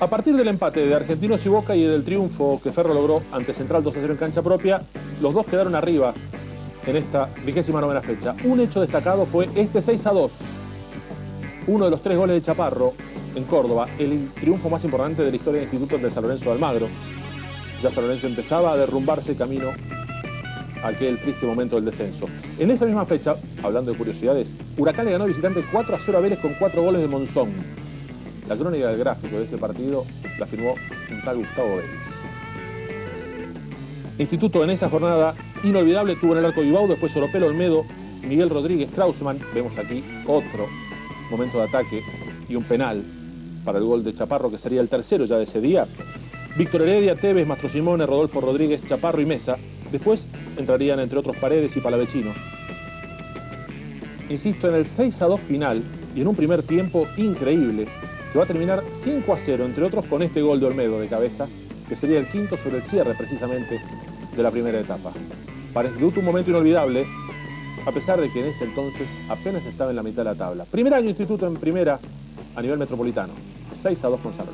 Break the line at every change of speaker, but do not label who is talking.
A partir del empate de Argentinos y Boca y del triunfo que Ferro logró ante Central 2 a 0 en cancha propia, los dos quedaron arriba en esta vigésima novena fecha. Un hecho destacado fue este 6 a 2. Uno de los tres goles de Chaparro en Córdoba, el triunfo más importante de la historia del Instituto de San Lorenzo de Almagro. Ya San Lorenzo empezaba a derrumbarse camino a aquel triste momento del descenso. En esa misma fecha, hablando de curiosidades, Huracán le ganó visitante 4 a 0 a Vélez con cuatro goles de Monzón. La crónica del gráfico de ese partido la firmó un tal Gustavo Vélez. Instituto en esa jornada inolvidable tuvo en el arco Ibau, después Oropel Olmedo, Miguel Rodríguez, Krausman, vemos aquí otro momento de ataque y un penal para el gol de Chaparro que sería el tercero ya de ese día. Víctor Heredia, Tevez, Mastro Simone, Rodolfo Rodríguez, Chaparro y Mesa. Después entrarían entre otros Paredes y Palavecino. Insisto, en el 6 a 2 final y en un primer tiempo increíble que va a terminar 5 a 0, entre otros con este gol de Olmedo de cabeza, que sería el quinto sobre el cierre precisamente de la primera etapa. Para Instituto un momento inolvidable, a pesar de que en ese entonces apenas estaba en la mitad de la tabla. Primer año Instituto en primera a nivel metropolitano, 6 a 2 con San.